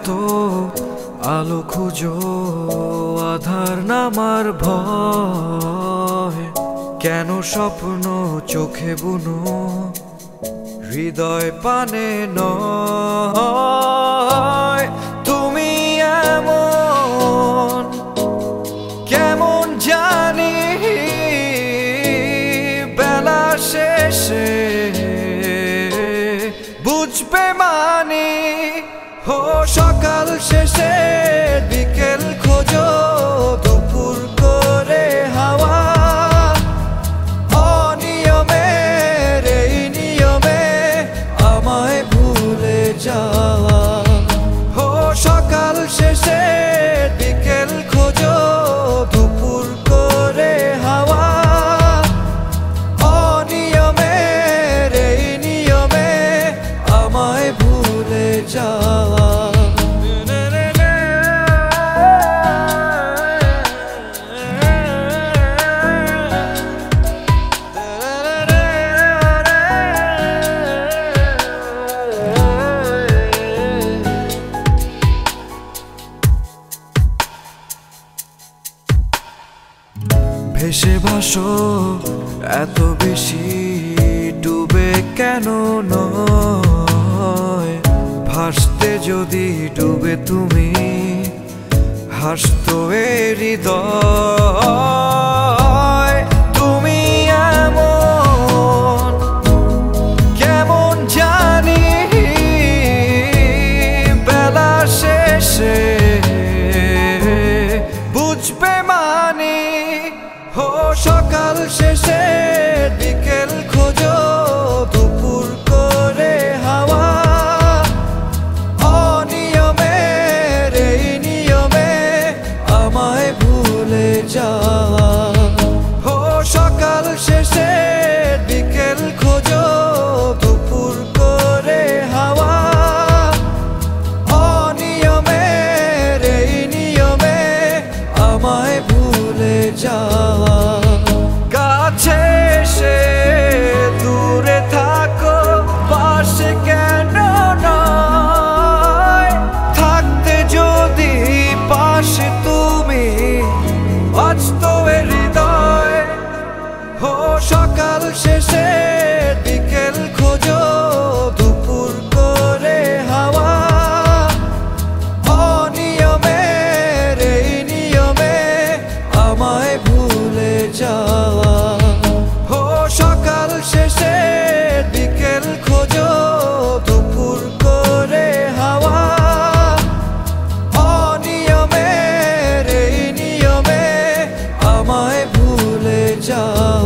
এত আলো খুঁজো আধার নামার ভয়। কেন স্বপ্ন চোখে বুনো? হৃদয় পানে নয়। তুমি এমন কেমন জানি? বেলা শেষে বুঝবে সকাল শেষে ভেসে ভাসো এত বেশি ডুবে কেন নয়? ভাসতে যদি ডুবে তুমি হাসতো এ হৃদয়। সকাল শেষে যাওয়া হো সকাল শেষে বিকেল খোঁজো, দুপুর করে হাওয়া। অনিয়মে রে নিয়মে আমায় ভুলে যাওয়া